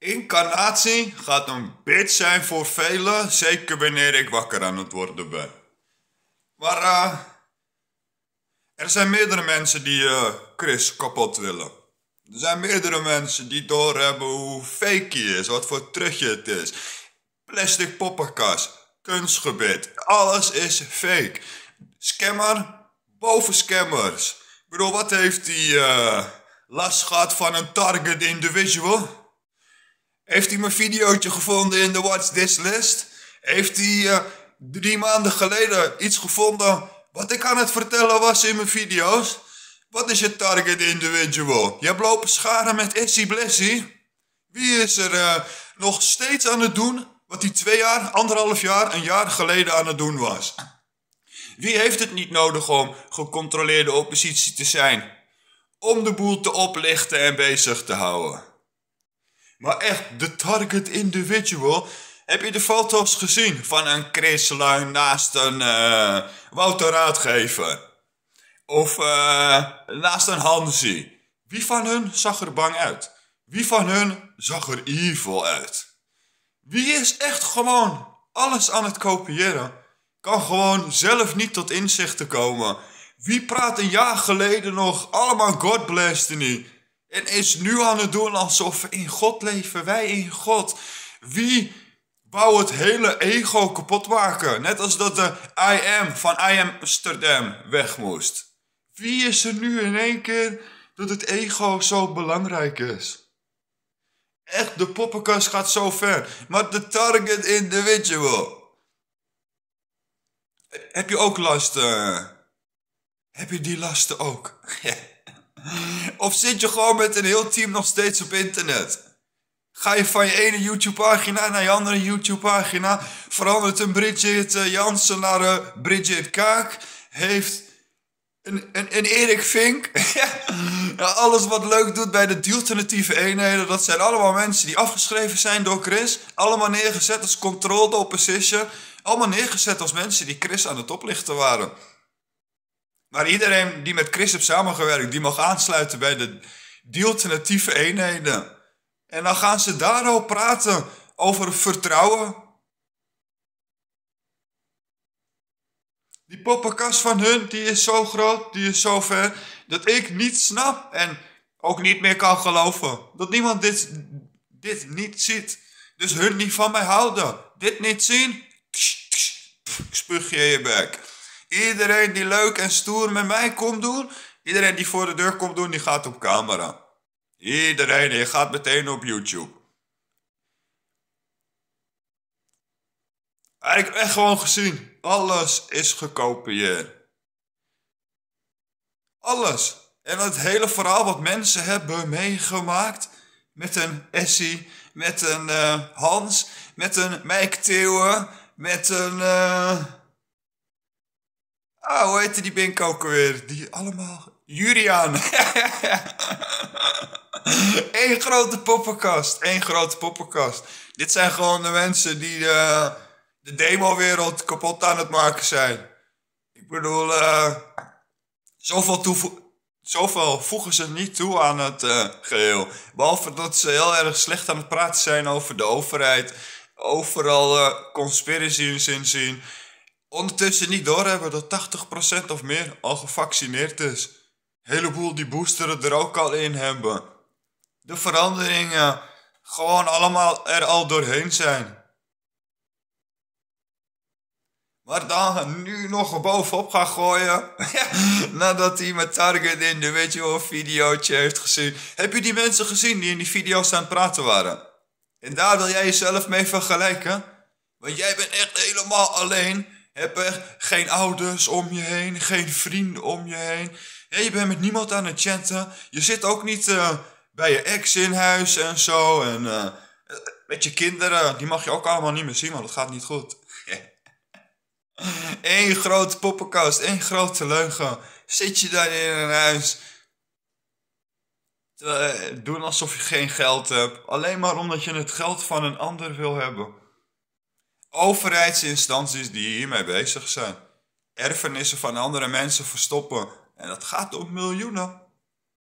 Incarnatie gaat een bitch zijn voor velen, zeker wanneer ik wakker aan het worden ben. Maar uh, er zijn meerdere mensen die uh, Chris kapot willen. Er zijn meerdere mensen die doorhebben hoe fake hij is, wat voor trutje het is. Plastic poppenkast, kunstgebit, alles is fake. Scammer boven scammers. Ik bedoel, wat heeft hij uh, last gehad van een target individual? Heeft hij mijn videootje gevonden in de Watch This list? Heeft hij uh, drie maanden geleden iets gevonden wat ik aan het vertellen was in mijn video's? Wat is je target individual? Je hebt lopen scharen met Issy Blessy. Wie is er uh, nog steeds aan het doen wat hij twee jaar, anderhalf jaar, een jaar geleden aan het doen was? Wie heeft het niet nodig om gecontroleerde oppositie te zijn? Om de boel te oplichten en bezig te houden. Maar echt, de target individual. Heb je de foto's gezien van een Chris naast een uh, Wouter Raadgever? Of uh, naast een Hansi? Wie van hun zag er bang uit? Wie van hun zag er evil uit? Wie is echt gewoon alles aan het kopiëren? Kan gewoon zelf niet tot inzichten komen. Wie praat een jaar geleden nog allemaal God bless niet? En is nu aan het doen alsof we in God leven, wij in God. Wie wou het hele ego kapot maken? Net als dat de I am van I am Amsterdam weg moest. Wie is er nu in één keer dat het ego zo belangrijk is? Echt, de poppenkast gaat zo ver. Maar de target individual. Heb je ook last? Uh... Heb je die lasten ook? of zit je gewoon met een heel team nog steeds op internet? Ga je van je ene YouTube-pagina naar je andere YouTube-pagina? Verandert een Bridget uh, Jansen naar uh, Bridget Kaak? Heeft een, een, een Erik Vink? ja, alles wat leuk doet bij de alternatieve eenheden, dat zijn allemaal mensen die afgeschreven zijn door Chris. Allemaal neergezet als controlled opposition. Allemaal neergezet als mensen die Chris aan het oplichten waren. Maar iedereen die met Chris heeft samengewerkt, die mag aansluiten bij de alternatieve eenheden. En dan gaan ze daarop praten over vertrouwen. Die poppenkast van hun, die is zo groot, die is zo ver, dat ik niet snap en ook niet meer kan geloven. Dat niemand dit, dit niet ziet. Dus hun niet van mij houden. Dit niet zien, spuug je je bek. Iedereen die leuk en stoer met mij komt doen, iedereen die voor de deur komt doen, die gaat op camera. Iedereen, je gaat meteen op YouTube. Ik heb echt gewoon gezien. Alles is gekopieerd. Alles. En het hele verhaal wat mensen hebben meegemaakt. Met een Essie, met een uh, Hans, met een Mike Theeuwen, met een... Uh... Ah, hoe heette die Bink ook alweer? Die allemaal... Juriaan. Eén grote poppenkast. Eén grote poppenkast. Dit zijn gewoon de mensen die de, de demo-wereld kapot aan het maken zijn. Ik bedoel, uh, zoveel, zoveel voegen ze niet toe aan het uh, geheel. Behalve dat ze heel erg slecht aan het praten zijn over de overheid. Overal uh, conspiracies in. Ondertussen niet doorhebben dat 80% of meer al gevaccineerd is. Heleboel die boosteren er ook al in hebben. De veranderingen gewoon allemaal er al doorheen zijn. Maar dan nu nog bovenop gaan gooien. nadat hij met Target individual videootje heeft gezien. Heb je die mensen gezien die in die video's aan het praten waren? En daar wil jij jezelf mee vergelijken? Want jij bent echt helemaal alleen. Heb echt geen ouders om je heen. Geen vrienden om je heen. je bent met niemand aan het chatten. Je zit ook niet uh, bij je ex in huis en zo. En uh, met je kinderen. Die mag je ook allemaal niet meer zien, want dat gaat niet goed. Eén grote poppenkast, één grote leugen. Zit je daar in een huis. Doen alsof je geen geld hebt. Alleen maar omdat je het geld van een ander wil hebben. Overheidsinstanties die hiermee bezig zijn. Erfenissen van andere mensen verstoppen. En dat gaat om miljoenen.